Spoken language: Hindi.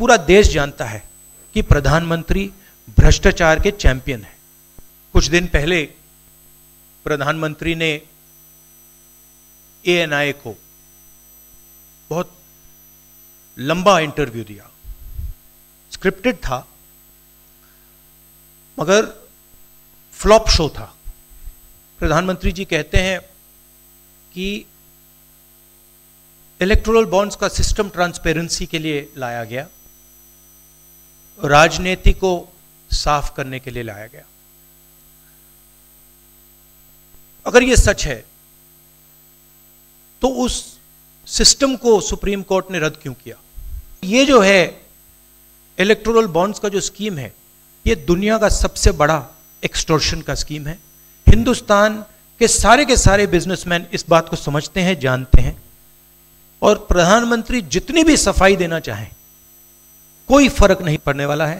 पूरा देश जानता है कि प्रधानमंत्री भ्रष्टाचार के चैंपियन है। कुछ दिन पहले प्रधानमंत्री ने एएनआई को बहुत लंबा इंटरव्यू दिया। स्क्रिप्टेड था, मगर फ्लॉप शो था। प्रधानमंत्री जी कहते हैं कि इलेक्ट्रोल बॉन्ड्स का सिस्टम ट्रांसपेरेंसी के लिए लाया गया। राजनीति को साफ़ करने के लिए लाया गया। अगर यह सच है तो उस सिस्टम को सुप्रीम कोर्ट ने रद्द क्यों किया? ये जो है, इलेक्ट्रोल बॉन्ड्स का जो स्कीम है, ये दुनिया का सबसे बड़ा एक्सटोर्शन का स्कीम है। हिंदुस्तान के सारे के सारे बिजनेसमैन इस बात को समझते हैं, जानते हैं। और प्रधानमंत्री जितनी भी सफ़ाई देना चाहें कोई फ़र्क नहीं पड़ने वाला है।